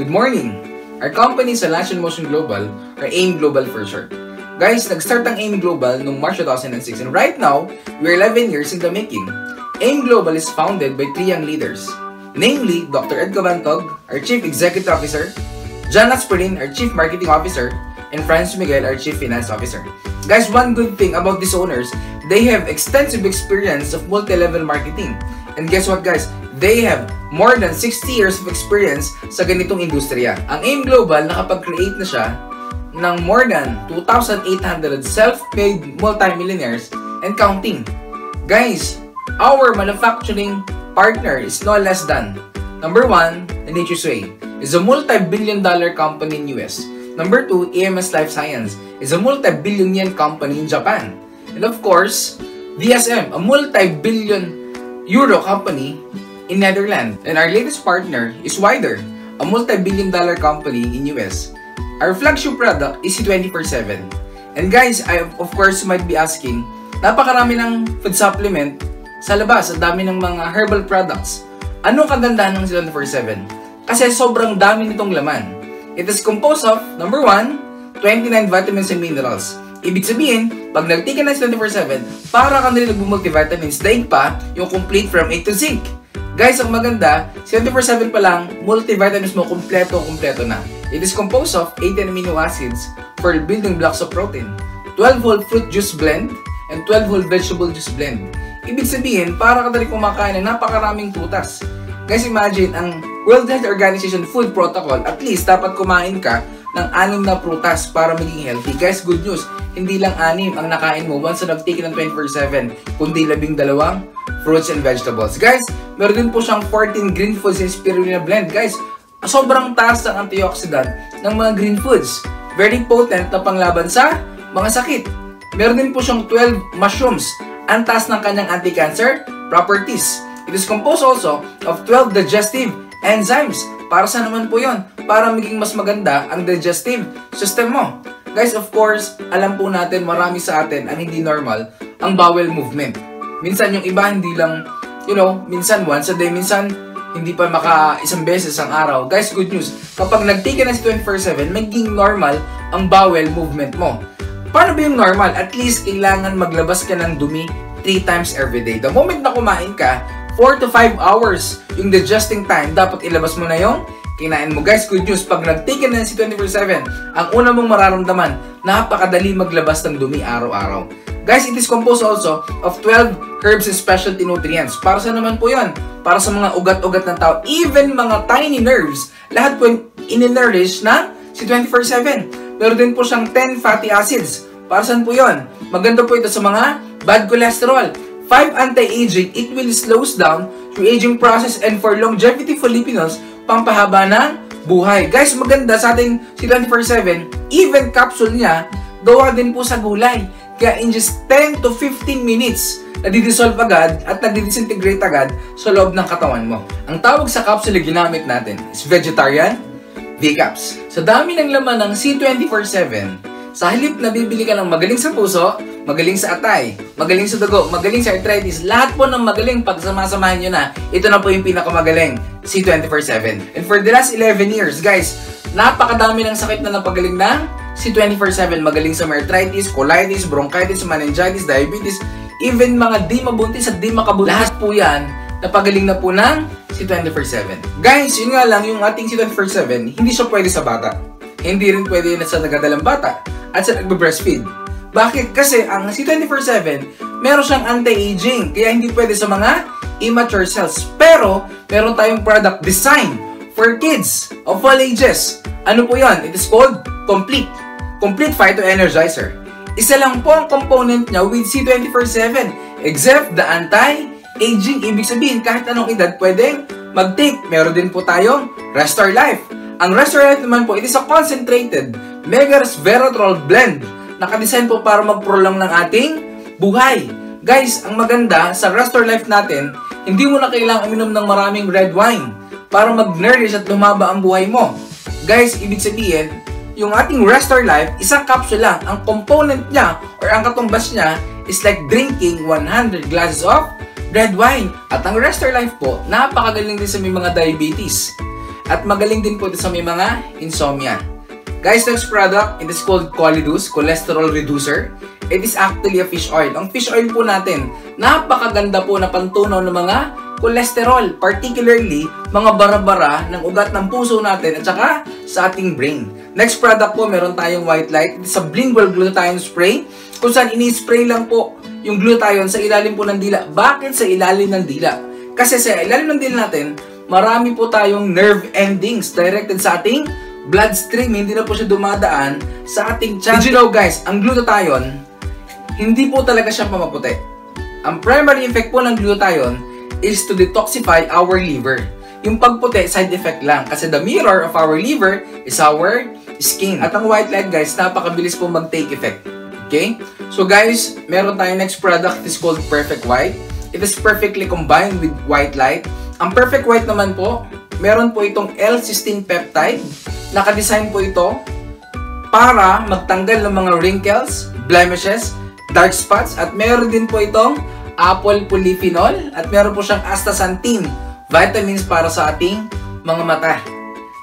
Good morning! Our company sa Lash Motion Global, or AIM Global for short. Guys, nag-start ang AIM Global noong March 2006 and right now, we're 11 years in the making. AIM Global is founded by three young leaders, namely Dr. Ed Gavantog, our Chief Executive Officer, John Asperin, our Chief Marketing Officer, and Francis Miguel, our Chief Finance Officer. Guys, one good thing about these owners, they have extensive experience of multi-level marketing. And guess what guys? They have more than 60 years of experience sa ganitong industriya. Ang AIM Global nakapag-create na siya ng more than 2,800 self-made multimillionaires and counting. Guys, our manufacturing partner is no less than Number 1, the Nature's Way is a multi-billion dollar company in US. Number 2, AMS Life Science is a multi-billion yen company in Japan. And of course, VSM, a multi-billion euro company in Netherlands. And our latest partner is Wider, a multi-billion dollar company in US. Our flagship product is C24-7. And guys, I of course might be asking, napakarami ng food supplement sa labas, ang dami ng mga herbal products. Anong kagandahan ng C24-7? Kasi sobrang dami nitong laman. It is composed of, number 1, 29 vitamins and minerals. Ibig sabihin, pag nagtika ng 24-7, para ka nila nag-multivitamins, daig pa yung complete from A to zinc. Guys, ang maganda, 24-7 pa lang, multivitamins mo kompleto na. It is composed of 18 amino acids for building blocks of protein, 12 whole fruit juice blend, and 12 whole vegetable juice blend. Ibig sabihin, para ka dali kumakain ng napakaraming prutas. Guys, imagine, ang World Health Organization Food Protocol, at least dapat kumain ka ng anim na prutas para maging healthy. Guys, good news, hindi lang anim ang nakain mo once na nag-take ng 24-7, kundi labing dalawang fruits and vegetables. Guys, meron din po siyang 14 green foods and spirulina blend. Guys, sobrang taas ng antioxidant ng mga green foods. Very potent na panglaban sa mga sakit. Meron din po siyang 12 mushrooms. Ang taas ng kanyang anti-cancer properties. It is composed also of 12 digestive enzymes. Para sa naman po yon? Para maging mas maganda ang digestive system mo. Guys, of course, alam po natin marami sa atin ang hindi normal ang bowel movement. Minsan yung iba hindi lang, you know, minsan once a day, minsan hindi pa maka isang beses ang araw. Guys, good news. Kapag nag-take na si 24-7, maging normal ang bowel movement mo. Paano ba yung normal? At least kailangan maglabas ka ng dumi 3 times every day. The moment na kumain ka, 4 to 5 hours yung digesting time, dapat ilabas mo na yung kinain mo. Guys, good news. Pag nag-take na si 24-7, ang una mong mararamdaman, napakadali maglabas ng dumi araw-araw. Guys, it is composed also of 12 herbs and specialty nutrients. Para sa naman po yan? Para sa mga ugat-ugat ng tao. Even mga tiny nerves, lahat po in-nourish na si 24-7. Meron din po siyang 10 fatty acids. Para saan po yon? Maganda po ito sa mga bad cholesterol. 5 anti-aging, it will slows down your aging process and for longevity Filipinos, pampahaba ng buhay. Guys, maganda sa ating si 24-7, even capsule niya, gawa din po sa gulay. Kaya in just 10 to 15 minutes, nadidissolve agad at nadidisintegrate agad sa loob ng katawan mo. Ang tawag sa capsule na ginamit natin is vegetarian V-Caps. Sa dami ng laman ng C24-7, sa halip na bibili ka ng magaling sa puso, magaling sa atay, magaling sa dugo, magaling sa arthritis, lahat po ng magaling pag samasamahan nyo na, ito na po yung pinakamagaling, C24-7. And for the last 11 years, guys, napakadami ng sakit na napagaling ng C24-7. Magaling sa arthritis, colitis, bronchitis, meningitis, diabetes, even mga di mabuntis at di makabuntis. Lahat po yan, napagaling na po ng C24-7. Guys, yun nga lang, yung ating C24-7, hindi siya pwede sa bata. Hindi rin pwede na sa nagadalang bata at sa nagbe-breastfeed. Bakit? Kasi ang C24-7, meron siyang anti-aging, kaya hindi pwede sa mga immature cells. Pero, meron tayong product design for kids of all ages. Ano po yon? It is called Complete. Complete Phyto-Energizer. Isa lang po ang component niya with C24-7, except the anti-aging. Ibig sabihin, kahit anong edad pwedeng mag-take. Meron din po tayong Restore Life. Ang Restore Life naman po, it is a concentrated mega resveratrol blend. Nakadesign po para mag-prolong ng ating buhay. Guys, ang maganda sa Restore Life natin, hindi mo na kailangang uminom ng maraming red wine para mag-nourish at lumaba ang buhay mo. Guys, ibig sabihin, yung ating Restore Life, isang capsule lang. Ang component niya or ang katumbas niya is like drinking 100 glasses of red wine. At ang Restore Life po, napakagaling din sa may mga diabetes. At magaling din po sa may mga insomnia. Guys, next product, it is called Colidus, Cholesterol Reducer. It is actually a fish oil. Ang fish oil po natin, napakaganda po na pantunaw ng mga cholesterol, particularly mga bara-bara ng ugat ng puso natin at saka sa ating brain. Next product po, meron tayong white light. It is a lingual glutathione spray kung saan ini-spray lang po yung glutathione sa ilalim po ng dila. Bakit sa ilalim ng dila? Kasi sa ilalim ng dila natin, marami po tayong nerve endings directed sa ating bloodstream. Hindi na po siya dumadaan sa ating chan. Did you know guys, ang glutathione, hindi po talaga siya pamaputi. Ang primary effect po ng glutathione is to detoxify our liver. Yung pagputi, side effect lang. Kasi the mirror of our liver is our skin. At ang white light guys, napakabilis po mag-take effect. Okay? So guys, meron tayong next product. Is called Perfect White. It is perfectly combined with white light. Ang Perfect White naman po, meron po itong L-cysteine peptide. Nakadesign po ito para magtanggal ng mga wrinkles, blemishes, dark spots, at meron din po itong apple polyphenol at meron po siyang astaxanthin vitamins para sa ating mga mata.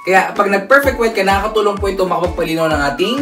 Kaya pag nag-perfect white ka, nakakatulong po ito makapagpalinaw ng ating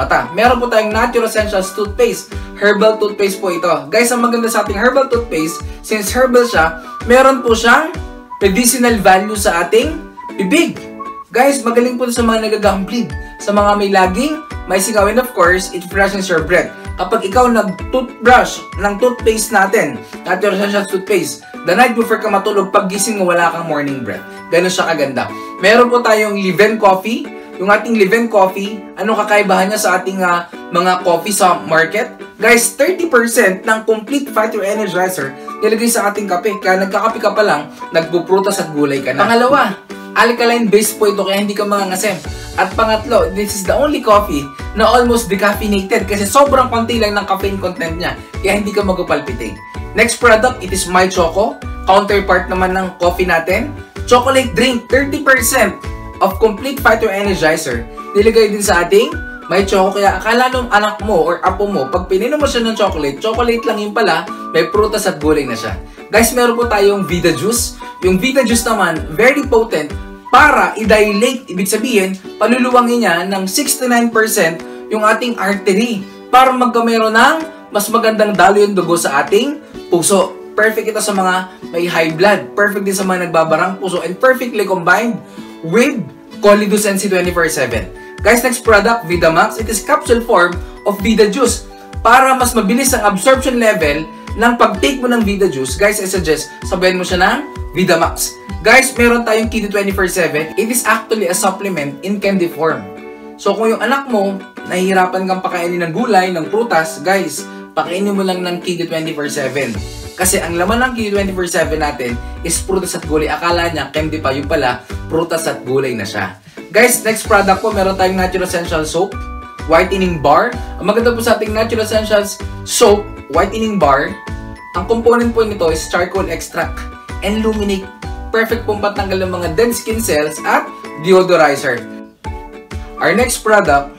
mata. Meron po tayong Natural Essentials toothpaste. Herbal toothpaste po ito. Guys, ang maganda sa ating herbal toothpaste, since herbal siya, meron po siyang medicinal value sa ating bibig. Guys, magaling po sa mga nagagamblid, sa mga may laging may singaw. And of course, it freshens your breath. Kapag ikaw nag-toothbrush ng toothpaste natin, Natural Essentials toothpaste, the night before ka matulog, pag gising mo, wala kang morning breath. Ganun siya kaganda. Meron po tayong Liven Coffee. Yung ating Liven Coffee, anong kakaibahan niya sa ating uh, mga coffee sa market? Guys, 30% ng complete factor energizer nilagay sa ating kape. Kaya nagkakape ka pa lang, nagpuprutas at gulay ka na. Pangalawa, alkaline base po ito kaya hindi ka mangangasem. At pangatlo, this is the only coffee na almost decaffeinated kasi sobrang konti lang ng caffeine content niya kaya hindi ka magpalpitate. Next product, it is My Choco. Counterpart naman ng coffee natin. Chocolate drink, 30% of complete phyto energizer. Nilagay din sa ating may choco. Kaya akala nung anak mo or apo mo, pag pininom mo siya ng chocolate, chocolate lang yun pala, may prutas at gulay na siya. Guys, meron po tayong Vida Juice. Yung Vida Juice naman, very potent para i-dilate, ibig sabihin, paluluwangin niya ng 69% yung ating artery para magkamero ng mas magandang dalo yung dugo sa ating puso. Perfect ito sa mga may high blood. Perfect din sa mga nagbabarang puso. And perfectly combined with Colidus NC 24-7. Guys, next product, Vidamax. It is capsule form of Vida Juice. Para mas mabilis ang absorption level ng pag-take mo ng Vida Juice, guys, I suggest sabayan mo siya ng Vidamax. Guys, meron tayong Kidney 24-7. It is actually a supplement in candy form. So, kung yung anak mo, nahihirapan kang pakainin ng gulay, ng prutas, guys, pakainin mo lang ng Kidney 24-7. Kasi ang laman ng Kidney 24-7 natin is prutas at gulay. Akala niya, candy pa yung pala, prutas at gulay na siya. Guys, next product po, meron tayong Natural Essential Soap, Whitening Bar. Ang maganda po sa ating Natural Essentials Soap, Whitening Bar, ang component po nito is charcoal extract and luminate. Perfect pong patanggal ng mga dead skin cells at deodorizer. Our next product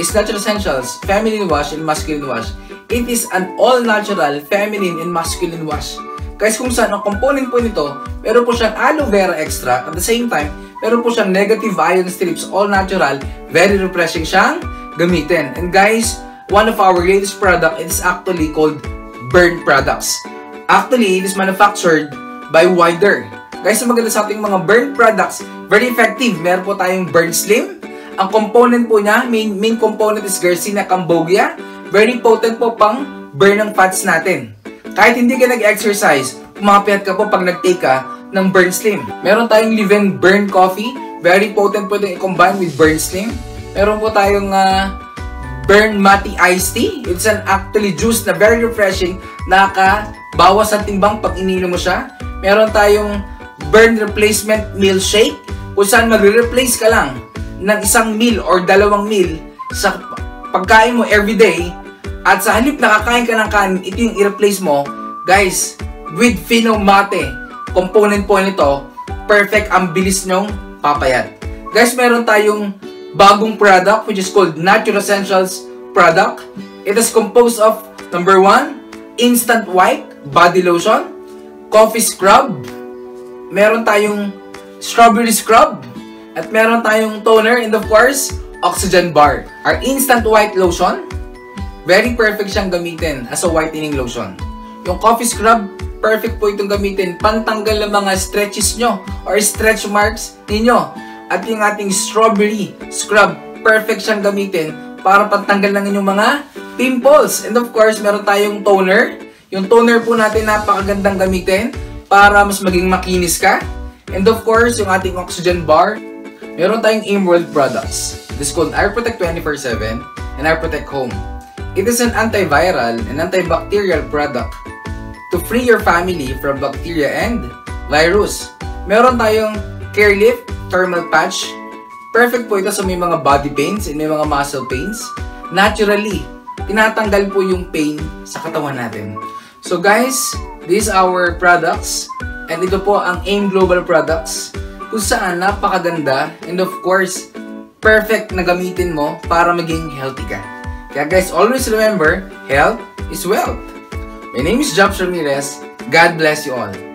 is Natural Essentials Feminine Wash and Masculine Wash. It is an all-natural feminine and masculine wash. Guys, kung saan ang component po nito, meron po siyang aloe vera extract. At the same time, meron po siyang negative ion strips, all natural. Very refreshing siyang gamitin. And guys, one of our latest product is actually called Burn Products. Actually, it is manufactured by Wider. Guys, maganda sa ating mga burn products, very effective. Meron po tayong Burn Slim. Ang component po niya, main, main component is Garcinia cambogia. Very potent po pang burn ng fats natin. Kahit hindi ka nag-exercise, umapit ka po pag nag-take ka ng Burn Slim. Meron tayong Liven Burn Coffee. Very potent po itong i-combine with Burn Slim. Meron po tayong uh, Burn Mati Iced Tea. It's an actually juice na very refreshing. Nakakabawas sa timbang pag ininom mo siya. Meron tayong Burn Replacement Meal Shake. Kung saan mag-replace ka lang ng isang meal or dalawang meal sa pagkain mo everyday. At sa halip na kakain ka ng kanin, ito yung i-replace mo. Guys, with Fino Mate. Component po nito. Perfect ang bilis nyong papayat. Guys, meron tayong bagong product which is called Natural Essentials product. It is composed of number one, instant white body lotion, coffee scrub, meron tayong strawberry scrub, At meron tayong toner and of course, Oxygen Bar. Our instant white lotion, very perfect siyang gamitin as a whitening lotion. Yung coffee scrub, perfect po itong gamitin pantanggal ng mga stretches nyo or stretch marks ninyo. At yung ating strawberry scrub, perfect siyang gamitin para pantanggal ng inyong mga pimples. And of course, meron tayong toner. Yung toner po natin napakagandang gamitin para mas maging makinis ka. And of course, yung ating oxygen bar. Meron tayong AIM World products. This is called Air Protect 24-7 and Air Protect Home. It is an antiviral and antibacterial product to free your family from bacteria and virus. Meron tayong Care Lift Thermal Patch. Perfect po ito sa may mga body pains and may mga muscle pains. Naturally, tinatanggal po yung pain sa katawan natin. So guys, these are our products and ito po ang AIM Global Products kung saan napakaganda and of course, perfect na gamitin mo para maging healthy ka. Kaya guys, always remember, health is wealth. My name is Jobs Ramirez. God bless you all.